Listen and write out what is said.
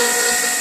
Deus.